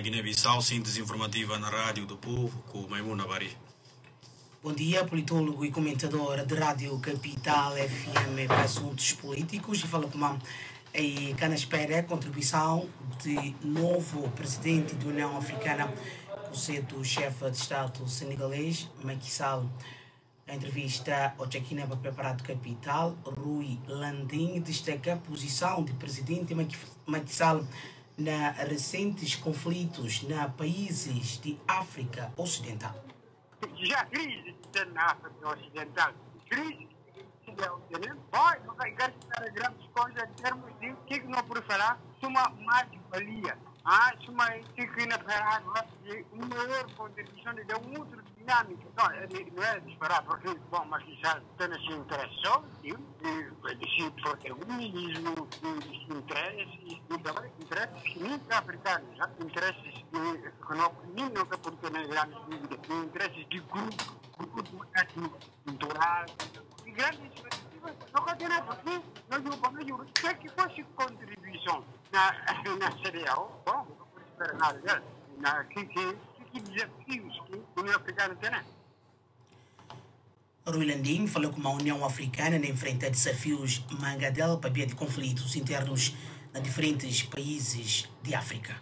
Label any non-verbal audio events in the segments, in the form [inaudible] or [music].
Guiné-Bissau, síntese informativa na Rádio do Povo, com Maimuna Bari. Bom dia, politólogo e comentador de Rádio Capital FM para assuntos políticos e fala com a e cá na espera a contribuição de novo presidente da União Africana, o chefe de Estado senegalês, Macky Sall. Entrevista ao Jaquina para Preparado Capital, Rui Landim destaca a posição do presidente Macky Sall na recentes conflitos na países de África Ocidental. Já crise na África Ocidental, crise vai encarcerar grandes coisas em termos de que não por falar, uma mais-valia. Ah, uma que na uma maior contribuição de um outro dinâmico. Não, não é disparar, porque, bom, mas já tem esse interesse de protagonismo, de interesses, interesses muito africanos, interesses que por ter grandes dúvidas, interesses de grupo, grupo étnico, cultural, e grandes. Não continua porque não digo, não digo, que que fosse contribuição na, [laughs] na CDAO, bom, pode esperar nada dela, na que, que, que desafios que a União Africana tem, né? Rui Landim falou que a União Africana enfrenta desafios mangadel para de conflitos internos em diferentes países de África.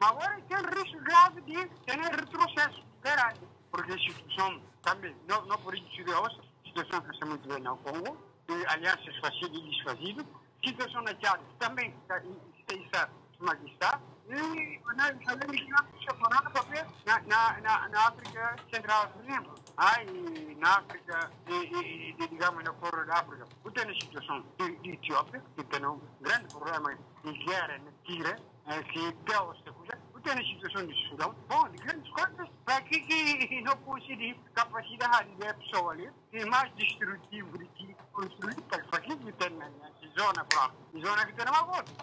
Agora tem risco grave de ter retrocesso, verdade, porque a situação também, não, não por isso de hoje, a situação que está muito bem no Congo, alianças fazidas e desfazidas, situação na Tchad também está, está, está, e que na, na, na, na África Central, por exemplo, na África, e, e, e digamos na Corno da África, você tem a situação de, Etiópia, que tem um grande problema de guerra na Tira, que coisa, você tem a situação de Sudão, bom, de grandes coisas, para que, que não conseguir capacidade da pessoa ali, é mais destrutivo de que construir, para que que tem na zona, para zona que tem uma coisa,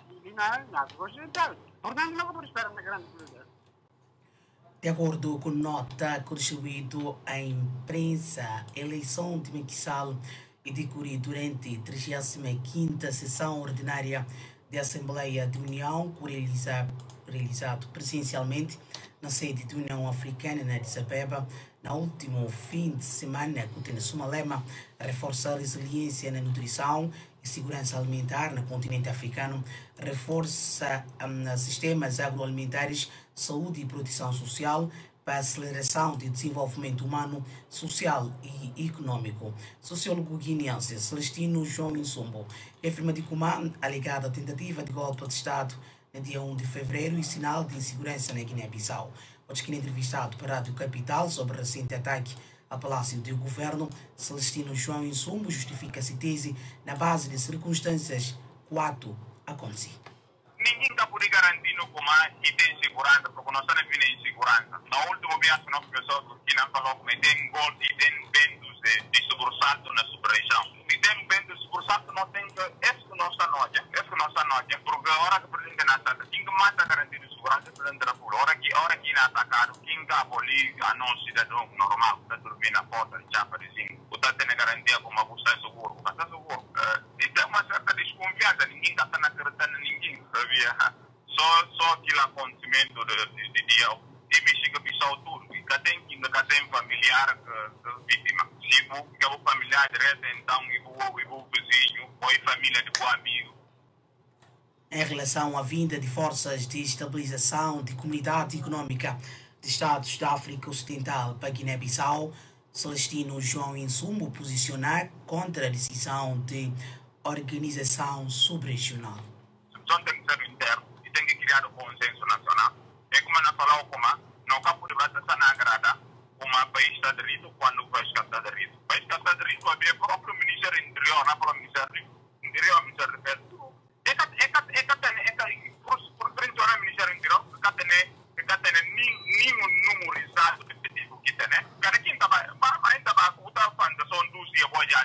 De acordo com nota distribuída à imprensa, a eleição de Mequissal e decorrer durante a 35ª sessão ordinária da Assembleia de União, realizado, realizado presencialmente na sede da União Africana na Addis Abeba, no último fim de semana, que tem como lema reforçar a resiliência na nutrição segurança alimentar no continente africano, reforça um, sistemas agroalimentares, saúde e proteção social para a aceleração de desenvolvimento humano, social e econômico. Sociólogo guineense Celestino João Insumbo afirma de Cumã alegada tentativa de golpe de Estado no dia 1 de fevereiro e sinal de insegurança na Guiné-Bissau. O que entrevistado para a Rádio Capital sobre recente ataque ao Palácio do Governo, Celestino João Insumbo justifica-se tese na base de circunstâncias quatro acontecidas ninguém está por garantir no comando que tem segurança, porque nós estamos vindo em segurança. No último viagem, nós pessoas que não falou que tem gol e tem ventos de, sobressalto na sub-região. E tem ventos de sobressalto, não tem que. Esse que nós está noite, que nós está noite, porque a hora que o presidente está, quem que mata garantir segurança, o presidente da pura. A hora que, hora que não atacado, quem que abolir a não cidadão normal, está dormindo na porta de chapa de zinco, está tendo garantia como a você é seguro, que está seguro. E tem uma certa desconfiança, ninguém está acreditando ninguém, sabia? Só, só aquele acontecimento de, de, dia, e Bexiga Bissau tudo, e que tem, que tem familiar que, vítima. Se o familiar direto, então, e o, vizinho, ou família de bom amigo. Em relação à vinda de forças de estabilização de comunidade econômica de Estados da África Ocidental para Guiné-Bissau, Celestino João Insumo posicionar contra a decisão de organização subregional. A tem que ser interno e tem que criar um consenso nacional. É como nós falamos, como no campo de batalha na agrada, como país está de quando o país está de. O país está de risco havia o próprio Ministério Interior, não é o Ministério Interior, o Ministério de Defesa. É que é que é que é que por por frente ao Ministério Interior, que tem que tem nenhum número exato específico que tem, né? Cara, quem estava, ainda vai botar quando são duas e a boa já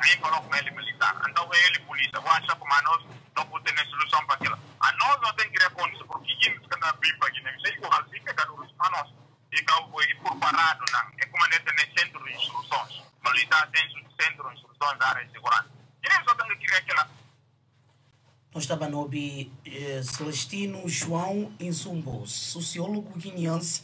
que coloca ele militar. Então ele polícia, eu acho que nós não podemos ter solução para aquilo. A nós não tem que condições, porque quem está na BIM para Guiné, isso é igual, fica da luz para nós. E que por parado, não. É como a gente tem centro de instruções. Está tem centro de instruções da área de segurança. Guiné só tem que criar aquela Nós estava no eh, Celestino João Insumbo, sociólogo guineense,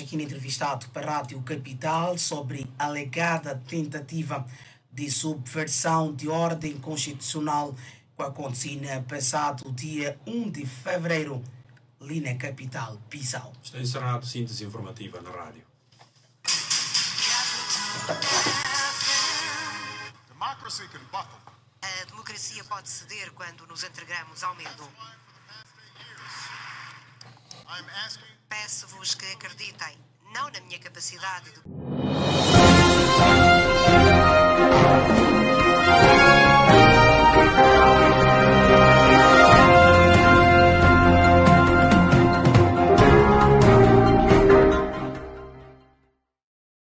aqui entrevistado para a Rádio Capital sobre a alegada tentativa de subversão de ordem constitucional que aconteceu no passado dia 1 de fevereiro, ali na capital, Pisau. Está encerrado síntese informativa na rádio. A democracia pode ceder quando nos entregamos ao medo. Peço-vos que acreditem, não na minha capacidade de. Thank you.